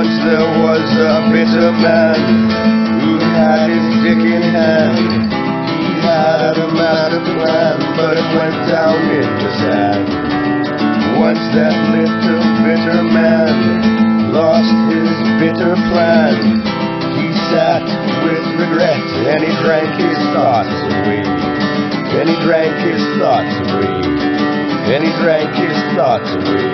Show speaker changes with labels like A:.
A: Once there was a bitter man who had his dick in hand. He had a master plan, but it went down in the sand. Once that little bitter man lost his bitter plan. He sat with regret and he drank his thoughts away. And he drank his thoughts away. And he drank his thoughts away.